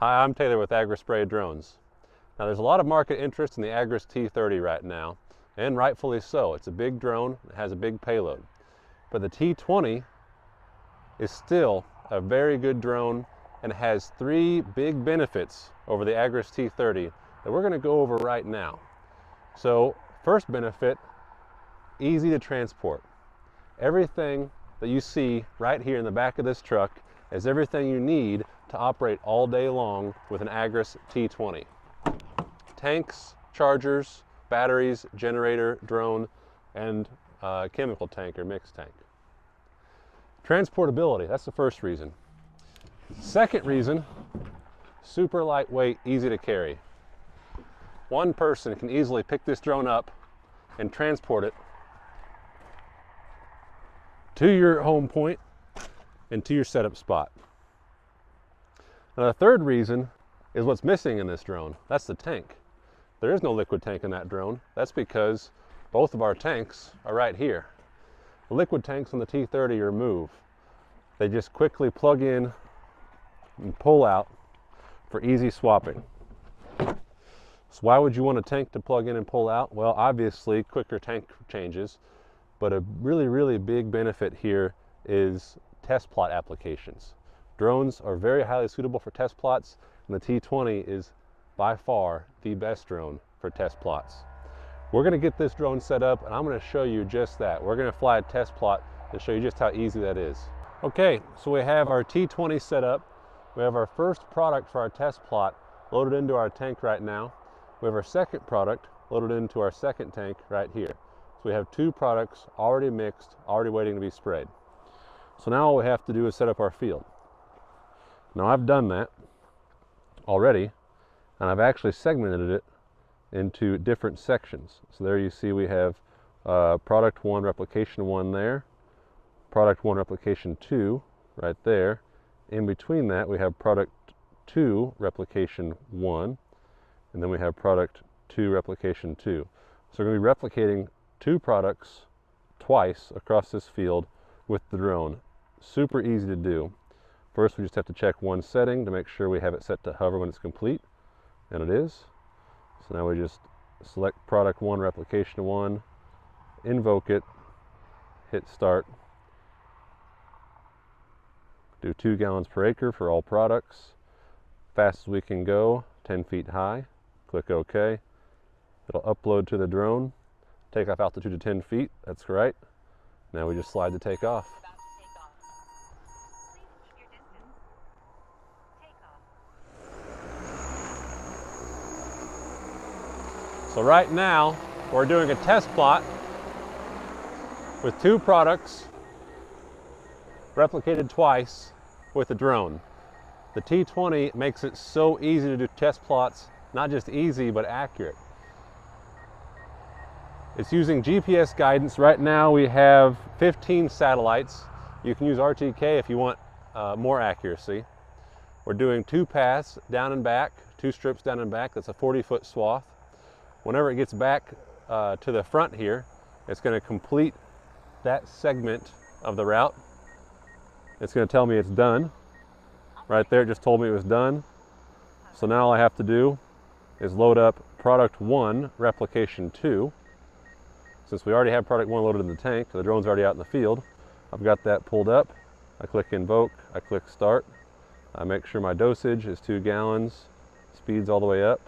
Hi, I'm Taylor with AgriSpray Drones. Now there's a lot of market interest in the Agras T30 right now, and rightfully so. It's a big drone, it has a big payload. But the T20 is still a very good drone and has three big benefits over the Agras T30 that we're going to go over right now. So first benefit, easy to transport. Everything that you see right here in the back of this truck is everything you need to operate all day long with an Agras T20. Tanks, chargers, batteries, generator, drone, and uh, chemical tank or mixed tank. Transportability, that's the first reason. Second reason, super lightweight, easy to carry. One person can easily pick this drone up and transport it to your home point and to your setup spot. Now the third reason is what's missing in this drone. That's the tank. There is no liquid tank in that drone. That's because both of our tanks are right here. The liquid tanks on the T30 are move. They just quickly plug in and pull out for easy swapping. So why would you want a tank to plug in and pull out? Well, obviously quicker tank changes, but a really, really big benefit here is test plot applications. Drones are very highly suitable for test plots, and the T20 is by far the best drone for test plots. We're going to get this drone set up, and I'm going to show you just that. We're going to fly a test plot to show you just how easy that is. Okay, so we have our T20 set up. We have our first product for our test plot loaded into our tank right now. We have our second product loaded into our second tank right here. So we have two products already mixed, already waiting to be sprayed. So now all we have to do is set up our field. Now I've done that already, and I've actually segmented it into different sections. So there you see we have uh, product one, replication one there, product one replication two right there. In between that we have product two replication one and then we have product two replication two. So we're going to be replicating two products twice across this field with the drone. Super easy to do. First we just have to check one setting to make sure we have it set to hover when it's complete and it is. So now we just select product one replication one, invoke it, hit start, do two gallons per acre for all products. Fast as we can go, 10 feet high. Click OK. It'll upload to the drone. Takeoff altitude to 10 feet, that's right. Now we just slide to take So right now, we're doing a test plot with two products replicated twice with a drone. The T20 makes it so easy to do test plots, not just easy, but accurate. It's using GPS guidance. Right now we have 15 satellites. You can use RTK if you want uh, more accuracy. We're doing two paths down and back, two strips down and back. That's a 40 foot swath. Whenever it gets back uh, to the front here, it's going to complete that segment of the route it's going to tell me it's done. Right there, it just told me it was done. So now all I have to do is load up product one, replication two. Since we already have product one loaded in the tank, the drone's already out in the field, I've got that pulled up. I click invoke, I click start. I make sure my dosage is two gallons, speeds all the way up,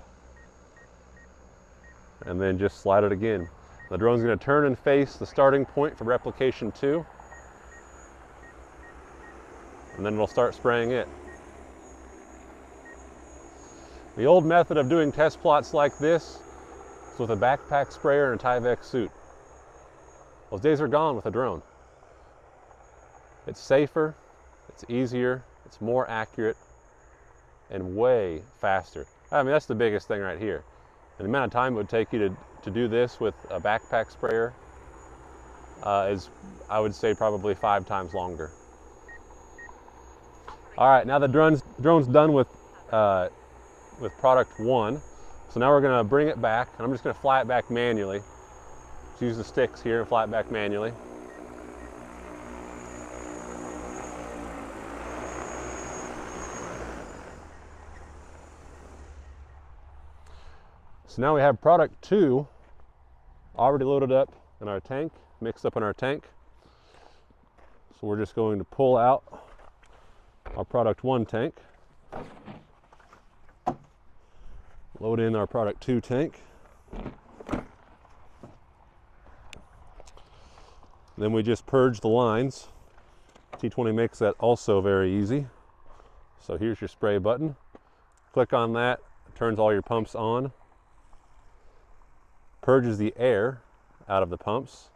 and then just slide it again. The drone's gonna turn and face the starting point for replication two and then we'll start spraying it. The old method of doing test plots like this is with a backpack sprayer and a Tyvek suit. Those days are gone with a drone. It's safer, it's easier, it's more accurate, and way faster. I mean, that's the biggest thing right here. And the amount of time it would take you to, to do this with a backpack sprayer uh, is, I would say, probably five times longer. All right, now the drone's, drone's done with, uh, with product one. So now we're gonna bring it back, and I'm just gonna fly it back manually. Just use the sticks here and fly it back manually. So now we have product two already loaded up in our tank, mixed up in our tank. So we're just going to pull out our product one tank, load in our product two tank. Then we just purge the lines. T20 makes that also very easy. So here's your spray button. Click on that, turns all your pumps on, purges the air out of the pumps,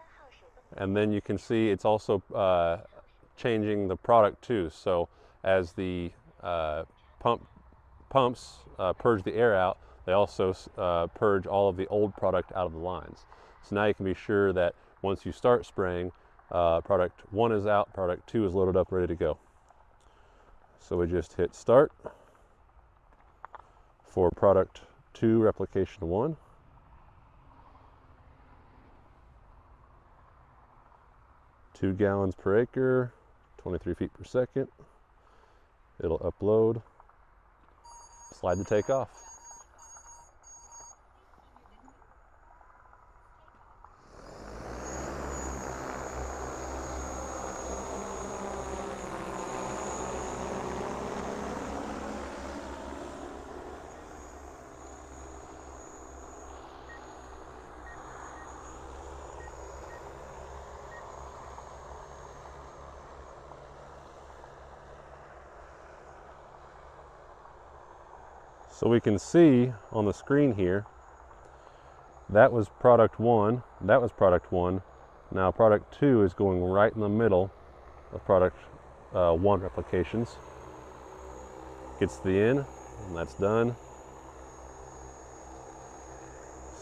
and then you can see it's also uh, changing the product too. So as the uh, pump pumps uh, purge the air out, they also uh, purge all of the old product out of the lines. So now you can be sure that once you start spraying, uh, product one is out, product two is loaded up, ready to go. So we just hit start for product two, replication one. Two gallons per acre, 23 feet per second. It'll upload, slide to take off. So we can see on the screen here, that was product one, that was product one. Now product two is going right in the middle of product uh, one replications. Gets to the end, and that's done.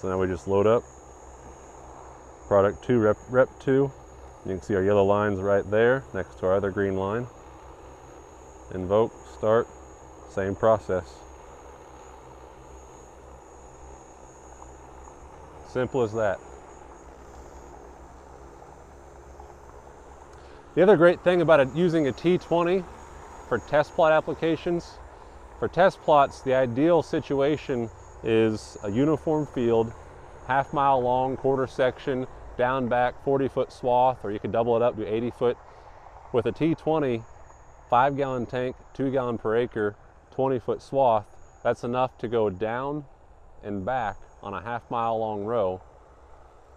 So now we just load up product two, rep, rep two. You can see our yellow lines right there next to our other green line. Invoke, start, same process. Simple as that. The other great thing about it, using a T20 for test plot applications, for test plots, the ideal situation is a uniform field, half mile long, quarter section, down back 40 foot swath, or you could double it up to 80 foot. With a T20, five gallon tank, two gallon per acre, 20 foot swath, that's enough to go down and back on a half mile long row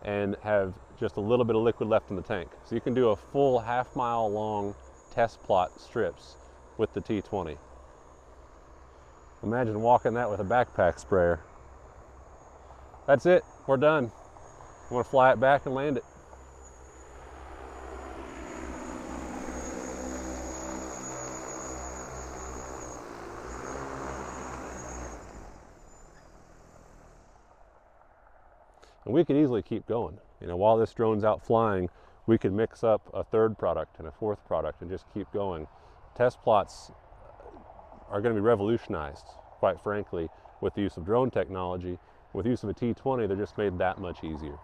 and have just a little bit of liquid left in the tank. So you can do a full half mile long test plot strips with the T20. Imagine walking that with a backpack sprayer. That's it, we're done. I'm gonna fly it back and land it. And we could easily keep going. You know, while this drone's out flying, we could mix up a third product and a fourth product and just keep going. Test plots are going to be revolutionized, quite frankly, with the use of drone technology. With use of a T20, they're just made that much easier.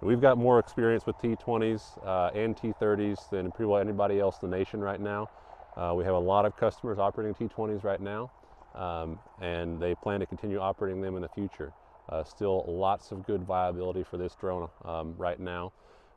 And we've got more experience with T20s uh, and T30s than pretty well anybody else in the nation right now. Uh, we have a lot of customers operating T20s right now, um, and they plan to continue operating them in the future. Uh, still lots of good viability for this drone um, right now.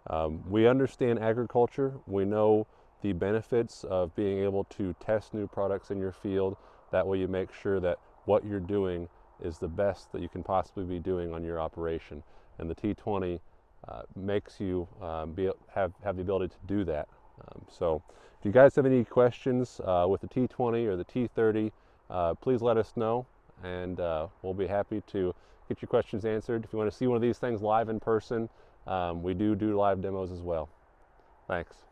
Um, we understand agriculture. We know the benefits of being able to test new products in your field. That way you make sure that what you're doing is the best that you can possibly be doing on your operation. And the T20 uh, makes you um, be, have, have the ability to do that. Um, so if you guys have any questions uh, with the T20 or the T30, uh, please let us know and uh, we'll be happy to get your questions answered. If you want to see one of these things live in person, um, we do do live demos as well. Thanks.